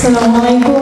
السلام عليكم